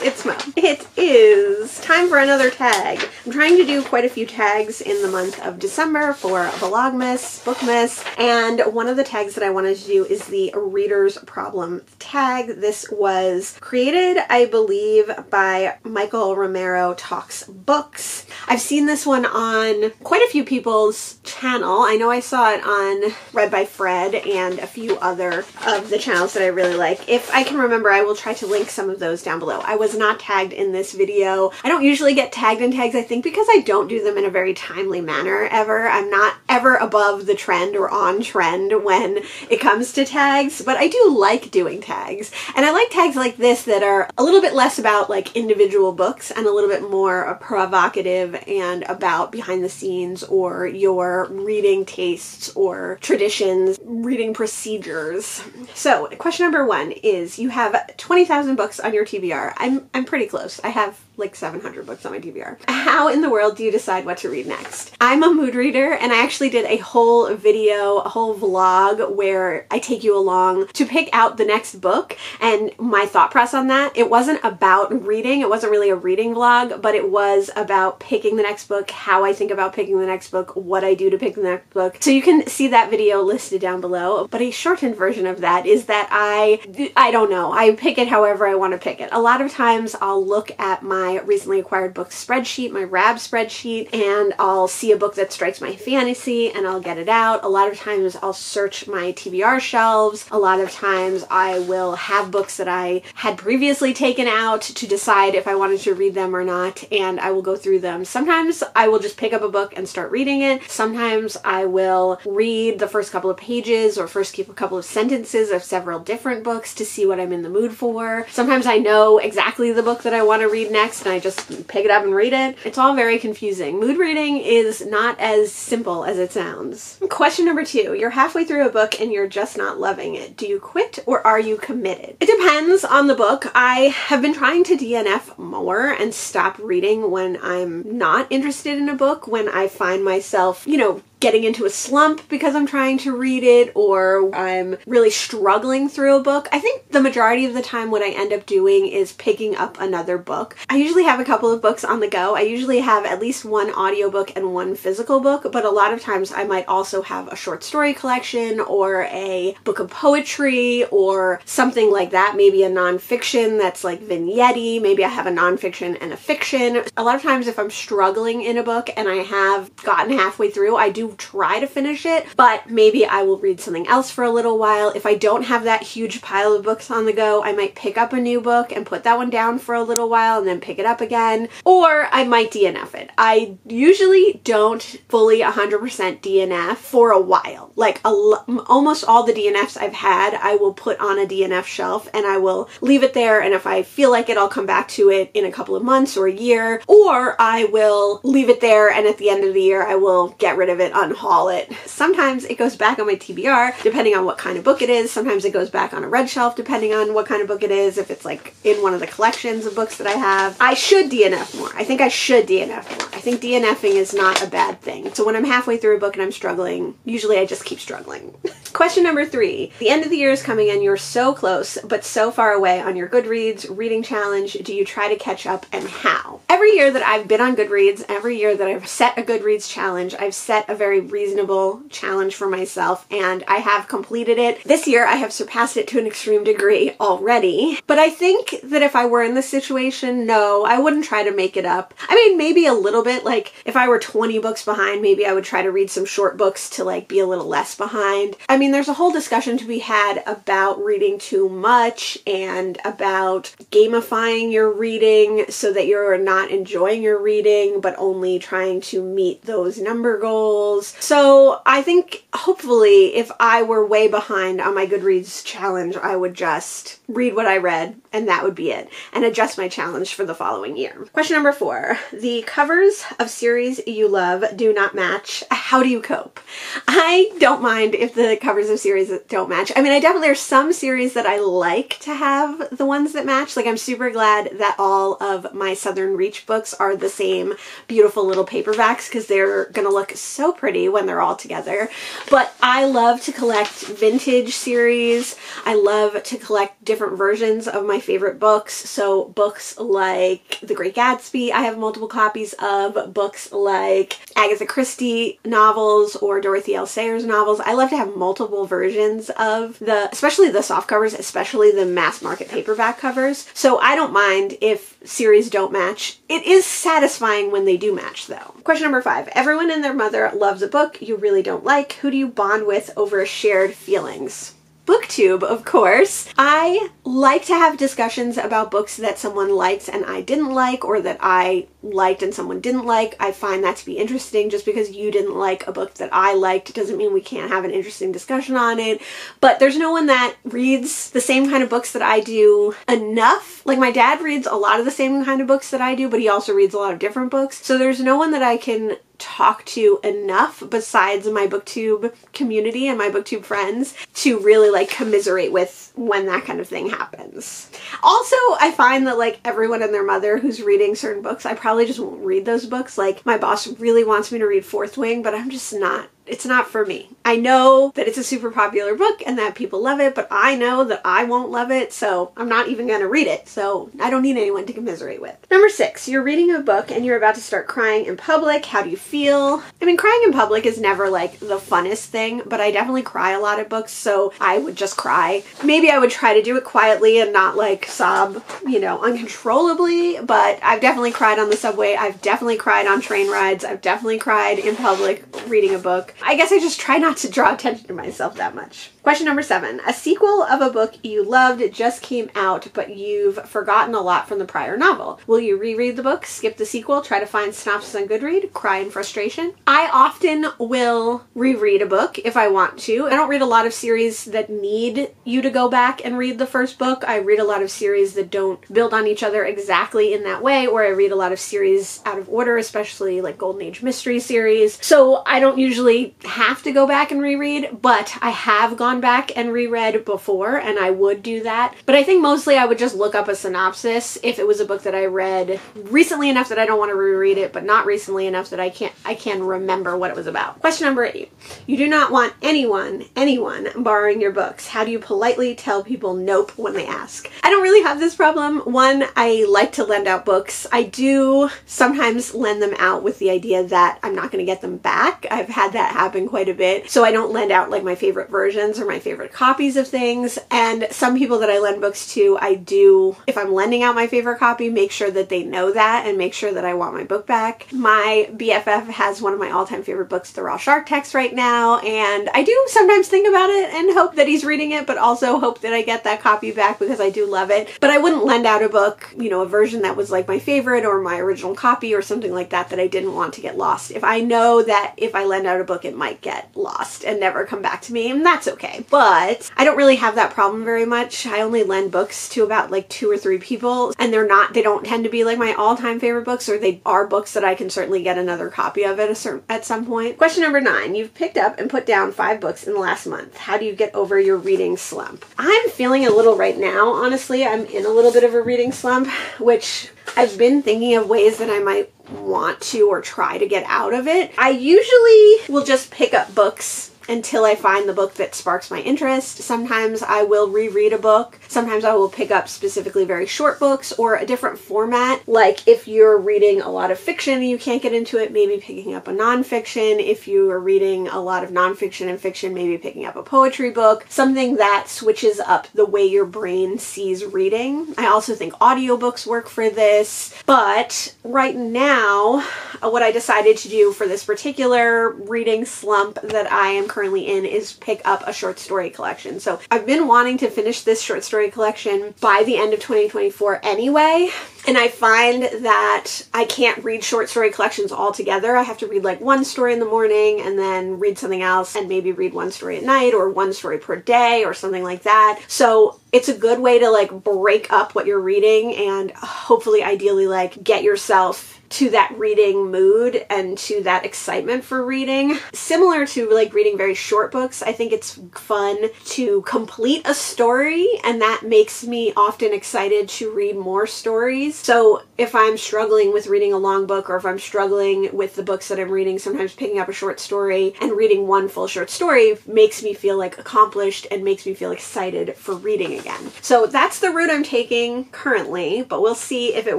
It's Mo. It is time for another tag. I'm trying to do quite a few tags in the month of December for Vlogmas, Bookmas, and one of the tags that I wanted to do is the Reader's Problem tag. This was created, I believe, by Michael Romeo Talks Books. I've seen this one on quite a few people's channel. I know I saw it on Read by Fred and a few other of the channels that I really like. If I can remember, I will try to link some of those down below. I was not tagged in this video. I don't usually get tagged in tags, I think because I don't do them in a very timely manner ever. I'm not ever above the trend or on trend when it comes to tags, but I do like doing tags. And I like tags like this that are a little bit less about like individual books and a little bit more provocative and about behind the scenes or your reading tastes or traditions, reading procedures. So, question number one is you have 20,000 books on your TBR. I'm, I'm pretty close. I have like 700 books on my TBR. How in the world do you decide what to read next? I'm a mood reader and I actually did a whole video, a whole vlog where I take you along to pick out the next book and my thought process on that. It wasn't about reading, it wasn't really a reading vlog, but it was about picking the next book, how I think about picking the next book, what I do to pick the next book. So you can see that video listed down below, but a shortened version of that is that I, I don't know, I pick it however I want to pick it. A lot of times I'll look at my my recently acquired book spreadsheet, my RAB spreadsheet, and I'll see a book that strikes my fantasy and I'll get it out. A lot of times I'll search my TBR shelves. A lot of times I will have books that I had previously taken out to decide if I wanted to read them or not, and I will go through them. Sometimes I will just pick up a book and start reading it. Sometimes I will read the first couple of pages or first keep a couple of sentences of several different books to see what I'm in the mood for. Sometimes I know exactly the book that I want to read next text and I just pick it up and read it. It's all very confusing. Mood reading is not as simple as it sounds. Question number two You're halfway through a book and you're just not loving it. Do you quit or are you committed? It depends on the book. I have been trying to DNF more and stop reading when I'm not interested in a book, when I find myself, you know, getting into a slump because I'm trying to read it or I'm really struggling through a book. I think the majority of the time what I end up doing is picking up another book. I usually have a couple of books on the go. I usually have at least one audiobook and one physical book, but a lot of times I might also have a short story collection or a book of poetry or something like that. Maybe a nonfiction that's like vignette Maybe I have a nonfiction and a fiction. A lot of times if I'm struggling in a book and I have gotten halfway through, I do try to finish it, but maybe I will read something else for a little while. If I don't have that huge pile of books on the go, I might pick up a new book and put that one down for a little while and then pick it up again, or I might DNF it. I usually don't fully 100% DNF for a while. Like a, almost all the DNFs I've had, I will put on a DNF shelf and I will leave it there and if I feel like it, I'll come back to it in a couple of months or a year, or I will leave it there and at the end of the year I will get rid of it unhaul it. Sometimes it goes back on my TBR, depending on what kind of book it is. Sometimes it goes back on a read shelf, depending on what kind of book it is, if it's like in one of the collections of books that I have. I should DNF more. I think I should DNF more. I think DNFing is not a bad thing. So when I'm halfway through a book and I'm struggling, usually I just keep struggling. Question number three. The end of the year is coming and you're so close, but so far away on your Goodreads reading challenge. Do you try to catch up and how? Every year that I've been on Goodreads, every year that I've set a Goodreads challenge, I've set a very reasonable challenge for myself and I have completed it. This year I have surpassed it to an extreme degree already. But I think that if I were in this situation, no, I wouldn't try to make it up. I mean, maybe a little bit, like if I were 20 books behind, maybe I would try to read some short books to like be a little less behind. I mean, there's a whole discussion to be had about reading too much and about gamifying your reading so that you're not enjoying your reading but only trying to meet those number goals so I think hopefully if I were way behind on my Goodreads challenge, I would just read what I read and that would be it and adjust my challenge for the following year. Question number four. The covers of series you love do not match. How do you cope? I don't mind if the covers of series that don't match. I mean, I definitely, there's some series that I like to have the ones that match. Like I'm super glad that all of my Southern Reach books are the same beautiful little paperbacks because they're gonna look so pretty when they're all together. But I love to collect vintage series. I love to collect different versions of my my favorite books. So books like The Great Gatsby, I have multiple copies of. Books like Agatha Christie novels or Dorothy L. Sayers novels. I love to have multiple versions of the, especially the soft covers, especially the mass market paperback covers. So I don't mind if series don't match. It is satisfying when they do match though. Question number five. Everyone and their mother loves a book you really don't like. Who do you bond with over shared feelings? Booktube, of course. I like to have discussions about books that someone likes and I didn't like, or that I liked and someone didn't like. I find that to be interesting. Just because you didn't like a book that I liked doesn't mean we can't have an interesting discussion on it. But there's no one that reads the same kind of books that I do enough. Like my dad reads a lot of the same kind of books that I do, but he also reads a lot of different books. So there's no one that I can talk to enough besides my booktube community and my booktube friends to really like commiserate with when that kind of thing happens. Also, I find that like everyone and their mother who's reading certain books, I probably just won't read those books. Like my boss really wants me to read Fourth Wing, but I'm just not it's not for me. I know that it's a super popular book and that people love it, but I know that I won't love it, so I'm not even going to read it. So I don't need anyone to commiserate with. Number six, you're reading a book and you're about to start crying in public. How do you feel? I mean, crying in public is never like the funnest thing, but I definitely cry a lot at books, so I would just cry. Maybe I would try to do it quietly and not like sob, you know, uncontrollably, but I've definitely cried on the subway. I've definitely cried on train rides. I've definitely cried in public reading a book. I guess I just try not to draw attention to myself that much. Question number seven. A sequel of a book you loved just came out, but you've forgotten a lot from the prior novel. Will you reread the book, skip the sequel, try to find synopsis on Goodread, cry in frustration? I often will reread a book if I want to. I don't read a lot of series that need you to go back and read the first book. I read a lot of series that don't build on each other exactly in that way, or I read a lot of series out of order, especially like Golden Age mystery series. So I don't usually have to go back and reread, but I have gone back and reread before and I would do that. But I think mostly I would just look up a synopsis if it was a book that I read recently enough that I don't want to reread it, but not recently enough that I can't I can remember what it was about. Question number 8. You do not want anyone, anyone borrowing your books. How do you politely tell people nope when they ask? I don't really have this problem. One, I like to lend out books. I do sometimes lend them out with the idea that I'm not going to get them back. I've had that happen quite a bit. So I don't lend out like my favorite versions or my favorite copies of things. And some people that I lend books to, I do, if I'm lending out my favorite copy, make sure that they know that and make sure that I want my book back. My BFF has one of my all time favorite books, The Raw Shark Text, right now. And I do sometimes think about it and hope that he's reading it, but also hope that I get that copy back because I do love it. But I wouldn't lend out a book, you know, a version that was like my favorite or my original copy or something like that that I didn't want to get lost. If I know that if I lend out a book, it might get lost and never come back to me, and that's okay. But I don't really have that problem very much. I only lend books to about like two or three people, and they're not, they don't tend to be like my all time favorite books, or they are books that I can certainly get another copy of at a certain, at some point. Question number nine. You've picked up and put down five books in the last month. How do you get over your reading slump? I'm feeling a little right now, honestly. I'm in a little bit of a reading slump, which I've been thinking of ways that I might want to or try to get out of it. I usually will just pick up books until I find the book that sparks my interest. Sometimes I will reread a book. Sometimes I will pick up specifically very short books or a different format. Like if you're reading a lot of fiction and you can't get into it, maybe picking up a nonfiction. If you are reading a lot of nonfiction and fiction, maybe picking up a poetry book. Something that switches up the way your brain sees reading. I also think audiobooks work for this. But right now, what I decided to do for this particular reading slump that I am currently in is pick up a short story collection. So I've been wanting to finish this short story collection by the end of 2024 anyway. And I find that I can't read short story collections all together. I have to read like one story in the morning and then read something else and maybe read one story at night or one story per day or something like that. So it's a good way to like break up what you're reading and hopefully ideally like get yourself to that reading mood and to that excitement for reading. Similar to like reading very short books, I think it's fun to complete a story and that makes me often excited to read more stories. So if I'm struggling with reading a long book or if I'm struggling with the books that I'm reading, sometimes picking up a short story and reading one full short story makes me feel like accomplished and makes me feel excited for reading again. So that's the route I'm taking currently, but we'll see if it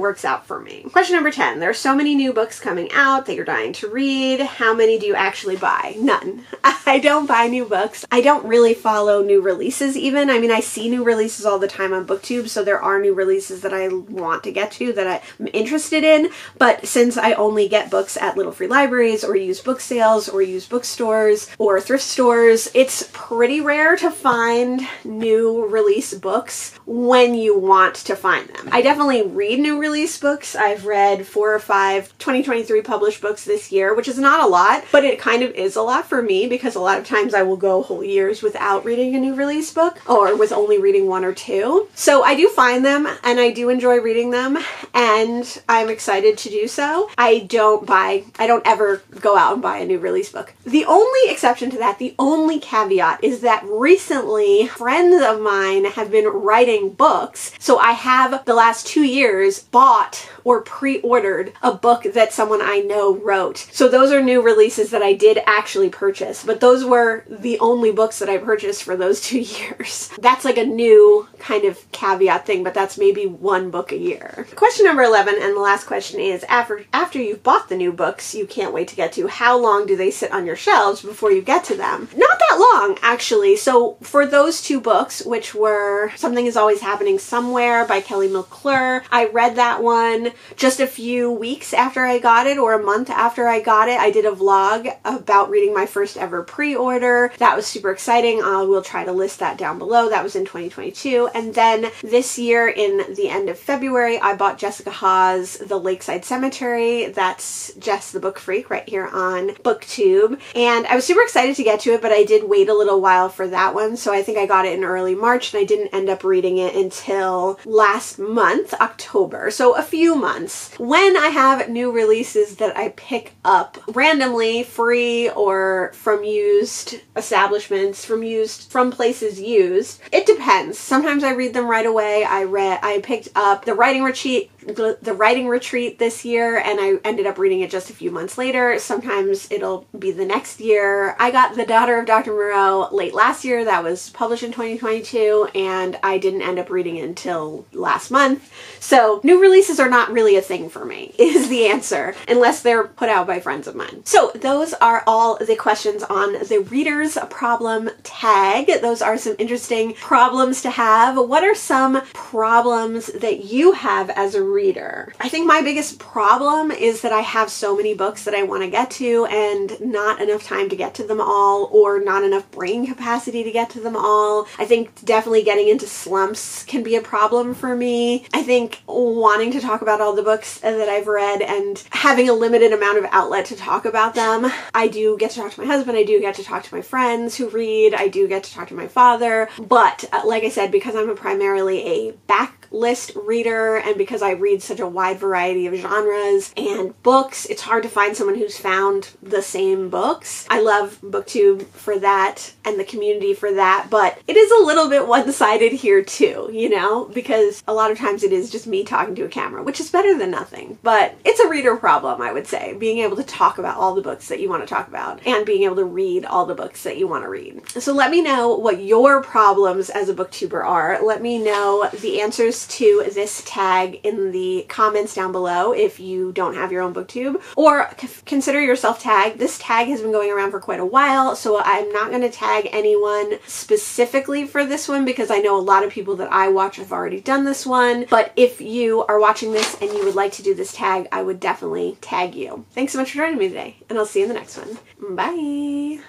works out for me. Question number 10. There are so many new books coming out that you're dying to read. How many do you actually buy? None. I don't buy new books. I don't really follow new releases even. I mean, I see new releases all the time on booktube so there are new releases that i want to get to that i'm interested in. But since i only get books at little free libraries or used book sales or used bookstores or thrift stores it's pretty rare to find new release books when you want to find them. I definitely read new release books. I've read four or five 2023 published books this year which is not a lot but it kind of is a lot for me because a lot of times i will go whole years without reading a new release book or with only reading one or two. So I do find them and I do enjoy reading them and I'm excited to do so. I don't buy, I don't ever go out and buy a new release book. The only exception to that, the only caveat is that recently friends of mine have been writing books. So I have the last two years bought or pre-ordered a book that someone I know wrote. So those are new releases that I did actually purchase, but those were the only books that I purchased for those two years. That's like a new kind of caveat thing, but that's maybe one book a year. Question number 11 and the last question is after after you've bought the new books you can't wait to get to, how long do they sit on your shelves before you get to them? Not that long actually. So for those two books which were Something is Always Happening Somewhere by Kelly McClure, I read that one just a few weeks after I got it or a month after I got it. I did a vlog about reading my first ever pre-order. That was super exciting. I will try to list that down below. That was in 2022. And then this year in the end of February, I bought Jessica Haas The Lakeside Cemetery. That's Jess the Book Freak right here on BookTube. And I was super excited to get to it, but I did wait a little while for that one. So I think I got it in early March and I didn't end up reading it until last month, October. So a few months. When I have new releases that I pick up randomly, free, or from used establishments, from used, from places used, it depends. Sometimes I read them right away. I read, I picked up The Writing Retreat the writing retreat this year and I ended up reading it just a few months later. Sometimes it'll be the next year. I got The Daughter of Dr. Moreau late last year. That was published in 2022 and I didn't end up reading it until last month. So new releases are not really a thing for me is the answer unless they're put out by friends of mine. So those are all the questions on the reader's problem tag. Those are some interesting problems to have. What are some problems that you have as a reader. I think my biggest problem is that I have so many books that I want to get to and not enough time to get to them all or not enough brain capacity to get to them all. I think definitely getting into slumps can be a problem for me. I think wanting to talk about all the books that I've read and having a limited amount of outlet to talk about them. I do get to talk to my husband, I do get to talk to my friends who read, I do get to talk to my father, but uh, like I said, because I'm primarily a back list reader and because I read such a wide variety of genres and books, it's hard to find someone who's found the same books. I love booktube for that and the community for that, but it is a little bit one-sided here too, you know, because a lot of times it is just me talking to a camera, which is better than nothing. But it's a reader problem, I would say, being able to talk about all the books that you want to talk about and being able to read all the books that you want to read. So let me know what your problems as a booktuber are. Let me know the answers to this tag in the comments down below if you don't have your own booktube or consider yourself tagged. This tag has been going around for quite a while so I'm not going to tag anyone specifically for this one because I know a lot of people that I watch have already done this one but if you are watching this and you would like to do this tag I would definitely tag you. Thanks so much for joining me today and I'll see you in the next one. Bye!